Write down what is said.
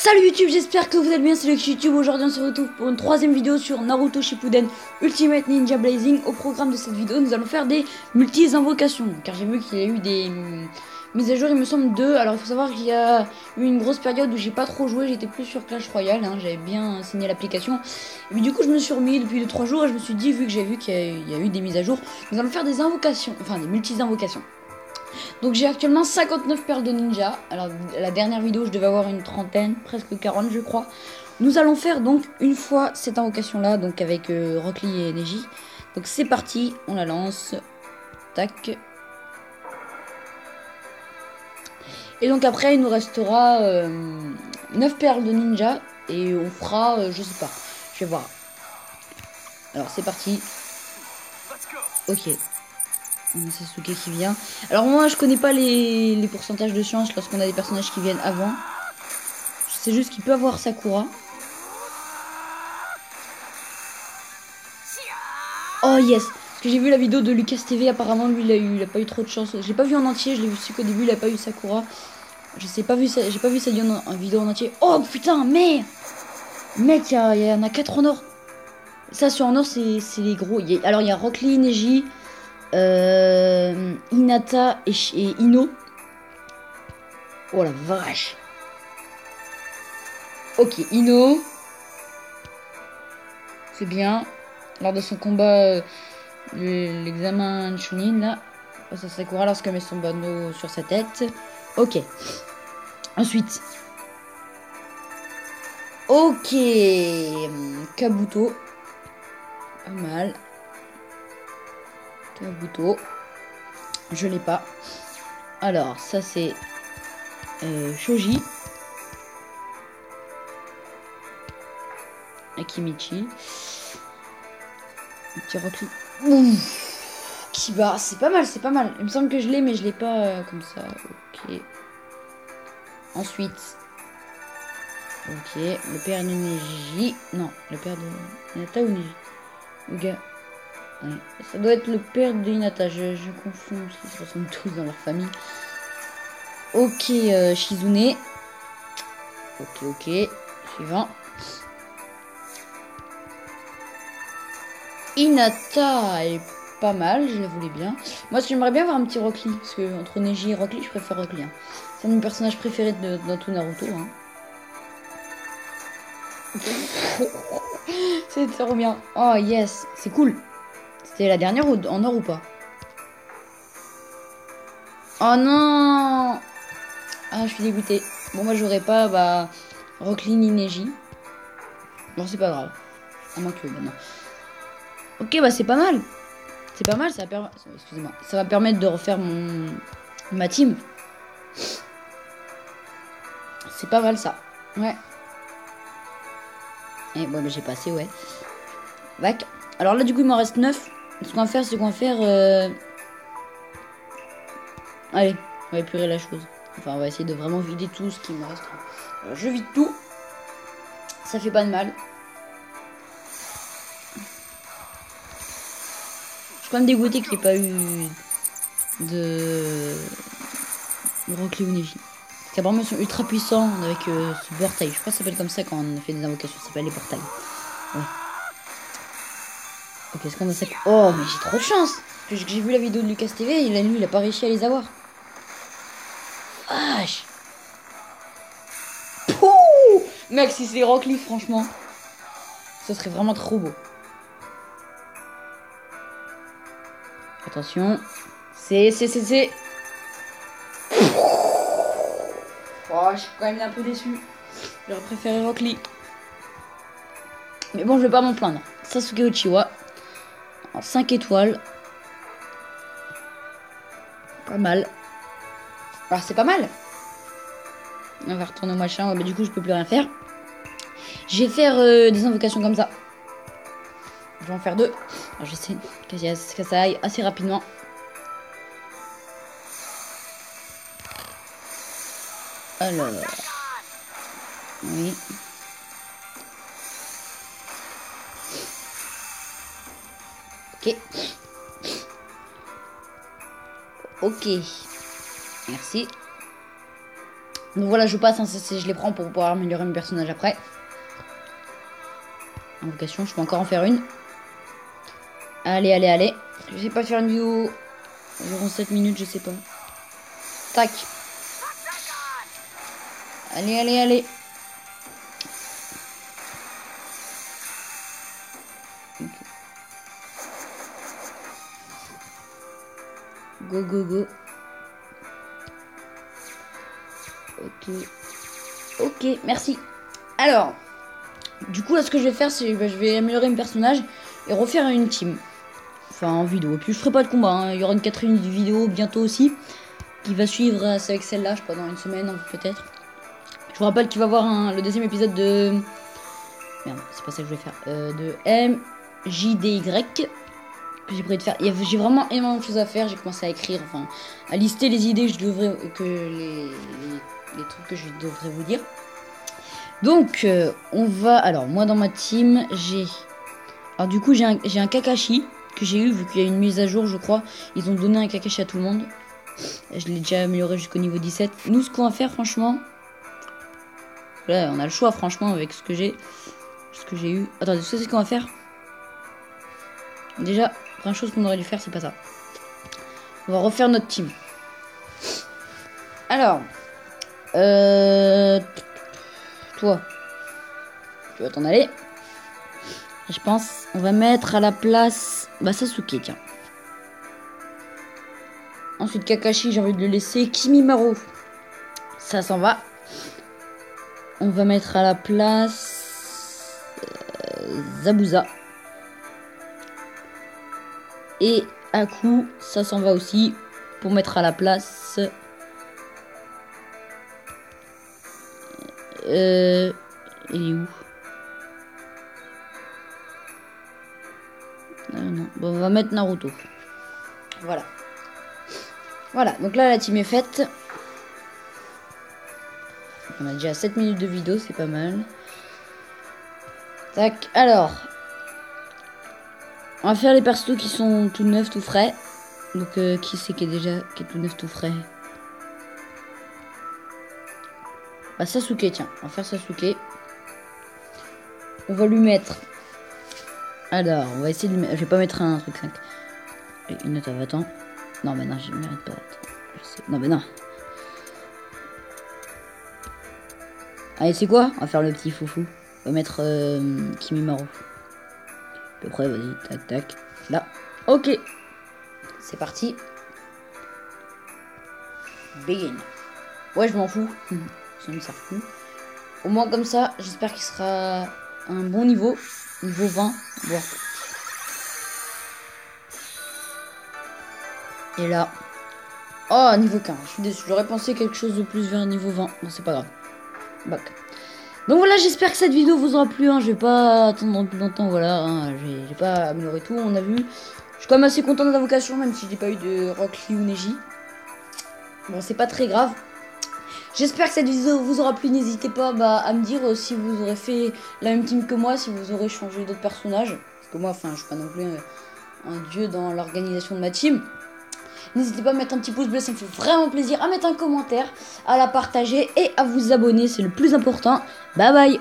Salut YouTube, j'espère que vous allez bien, c'est le YouTube. Aujourd'hui, on se retrouve pour une troisième vidéo sur Naruto Shippuden Ultimate Ninja Blazing. Au programme de cette vidéo, nous allons faire des multi-invocations. Car j'ai vu qu'il y a eu des hum, mises à jour, il me semble deux. Alors, il faut savoir qu'il y a eu une grosse période où j'ai pas trop joué, j'étais plus sur Clash Royale. hein, J'avais bien signé l'application. Puis, du coup, je me suis remis depuis 2-3 jours et je me suis dit, vu que j'ai vu qu'il y, y a eu des mises à jour, nous allons faire des invocations, enfin des multi-invocations. Donc j'ai actuellement 59 perles de ninja. Alors la dernière vidéo je devais avoir une trentaine, presque 40 je crois. Nous allons faire donc une fois cette invocation là, donc avec euh, Rock Lee et Neji. Donc c'est parti, on la lance. Tac. Et donc après il nous restera 9 perles de ninja et on fera, euh, je sais pas, je vais voir. Alors c'est parti. Ok. A Sasuke qui vient. Alors moi je connais pas les, les pourcentages de chance lorsqu'on a des personnages qui viennent avant. Je sais juste qu'il peut avoir Sakura. Oh yes Parce que j'ai vu la vidéo de Lucas TV, apparemment lui il a eu il a pas eu trop de chance. J'ai pas vu en entier, je l'ai vu qu'au début il a pas eu Sakura. Je sais pas vu j'ai pas vu ça en, en vidéo en entier. Oh putain mais Mec, il y, en a 4 en or. Ça sur en or c'est c'est les gros. Alors il y a Rock Lee, Neji, euh, Hinata et, Ino. Oh la vache. Ok, Ino. C'est bien. Lors de son combat, euh, le- l'examen Chunin, là, ça Sakura lorsqu'elle met son bandeau sur sa tête? Ok. Ensuite. Ok. Kabuto. Pas mal. Kabuto. Je l'ai pas. Alors, ça c'est euh, Shoji. Akimichi. Un petit. Kiba, c'est pas mal, c'est pas mal. Il me semble que je l'ai, mais je l'ai pas euh, comme ça. Ok. Ensuite. Ok, le père de Neji. Non, le père de Hinata ou Neji gars. Ça doit être le père de Hinata, je, confonds, parce qu'ils se ressemblent tous dans leur famille. Ok, euh, Shizune. Ok, ok. Suivant. Hinata est pas mal, je la voulais bien. Moi, j'aimerais bien avoir un petit Rock parce que entre Neji et Rock je préfère Rock hein. C'est mon personnage préféré de, tout Naruto. Hein. c'est trop bien. Oh yes, c'est cool. C'était la dernière ou- en or ou pas Oh non Ah, je suis dégoûtée. Bon, moi, j'aurais pas bah, Rock Lee ni Neji. Bon, c'est pas grave. À moins que maintenant. Ok, bah c'est pas mal. C'est pas mal, ça va, Excusez-moi. ça va permettre de refaire mon... ma team. C'est pas mal ça. Ouais. Et bon, bah, j'ai passé, ouais. Bac. Alors là, du coup, il m'en reste 9. Ce qu'on va faire, c'est qu'on va faire. euh, Allez, on va épurer la chose. Enfin, on va essayer de vraiment vider tout ce qui me reste. Alors, je vide tout. Ça fait pas de mal. Je suis quand même dégoûté qu'il n'y ait pas eu de Rock ou Neji. Parce qu'apparemment ils sont ultra puissants avec euh, ce portail. Je crois que ça s'appelle comme ça quand on fait des invocations. Ça s'appelle les portails. Ouais. Ok, est-ce qu'on a ça Oh, mais j'ai trop de chance J'ai vu la vidéo de Lucas TV et la nuit il a pas réussi à les avoir. Vache Pouh Mec, si c'est Rock Lee, franchement, ce serait vraiment trop beau. Attention. C'est, c'est, c'est, c'est. Oh, je suis quand même un peu déçu. J'aurais préféré Rock. Mais bon, je vais pas m'en plaindre. Sasuke Uchiwa. En 5 étoiles. Pas mal. Alors, c'est pas mal. On va retourner au machin. Mais du coup, je peux plus rien faire. Je vais faire euh, des invocations comme ça. Je vais en faire deux. Alors, je sais que ça- que ça aille assez rapidement. Alors. Oui. Ok. Merci. Donc voilà, je passe, hein, je les prends pour pouvoir améliorer mes personnages après. Invocation, je peux encore en faire une. Allez, allez, allez. Je sais pas faire une vidéo environ 7 minutes, je sais pas. Tac. Allez, allez, allez. Go, go, go. Ok. Ok, merci. Alors, du coup, là, ce que je vais faire, c'est bah, je vais améliorer mes personnages et refaire une team. Enfin, en vidéo. Et puis, je ferai pas de combat. Hein. Il y aura une quatrième vidéo bientôt aussi qui va suivre. Euh, avec celle-là, je sais dans une semaine, peut-être. Je vous rappelle qu'il va y avoir le deuxième épisode de. Merde, c'est pas ça que je vais faire. Euh, de MJDY. J'ai prévu de faire. J'ai vraiment énormément de choses à faire. J'ai commencé à écrire, enfin, à lister les idées que je devrais. que les les trucs que je devrais vous dire. Donc, euh, on va... Alors, moi, dans ma team, j'ai... Alors, du coup, j'ai un, un Kakashi que j'ai eu, vu qu'il y a une mise à jour, je crois. Ils ont donné un Kakashi à tout le monde. Je l'ai déjà amélioré jusqu'au niveau 17. Nous, ce qu'on va faire, franchement... Là, on a le choix, franchement, avec ce que j'ai. Ce que j'ai eu. Attendez, ce qu'on va faire Déjà, première chose qu'on aurait dû faire, c'est pas ça. On va refaire notre team. Alors, euh... Toi. Tu vas t'en aller. je pense, on va mettre à la place... Bah Sasuke, tiens. Ensuite Kakashi, j'ai envie de le laisser. Kimimaro. Ça s'en va. On va mettre à la place... Euh, Zabuza. Et Aku, ça s'en va aussi. Pour mettre à la place... Euh, il est où? Ah, non. Bon, on va mettre Naruto. Voilà. Voilà, donc là la team est faite. On a déjà 7 minutes de vidéo, c'est pas mal. Tac, alors. On va faire les persos qui sont tout neufs, tout frais. Donc euh, qui c'est qui est déjà qui est tout neuf, tout frais? Bah Sasuke, tiens, on va faire Sasuke. On va lui mettre... Alors, on va essayer de lui mettre... Je vais pas mettre un truc 5. Une note à attends. Non, mais non, je ne mérite pas. Non, mais non. Allez, c'est quoi? On va faire le petit foufou. On va mettre euh, Kimimaro. Peu près, vas-y, tac, tac. Là. Ok. C'est parti. Begin. Ouais, je m'en fous. ça ne sert plus. Au moins comme ça, j'espère qu'il sera un bon niveau. Niveau 20. Bon. Et là. Oh, niveau 15. Je suis déçu. J'aurais pensé quelque chose de plus vers niveau 20. Bon, c'est pas grave. Bac. Donc voilà, j'espère que cette vidéo vous aura plu. Hein. Je vais pas attendre plus longtemps. Voilà, hein. j'ai pas amélioré tout. On a vu. Je suis quand même assez content de l'invocation, même si j'ai pas eu de Rock Lee ou Neji. Bon, c'est pas très grave. J'espère que cette vidéo vous aura plu. N'hésitez pas bah, à me dire euh, si vous aurez fait la même team que moi, si vous aurez changé d'autres personnages. Parce que moi, enfin, je suis pas non plus un, dieu dans l'organisation de ma team. N'hésitez pas à mettre un petit pouce bleu, ça me fait vraiment plaisir. À mettre un commentaire, à la partager et à vous abonner, c'est le plus important. Bye bye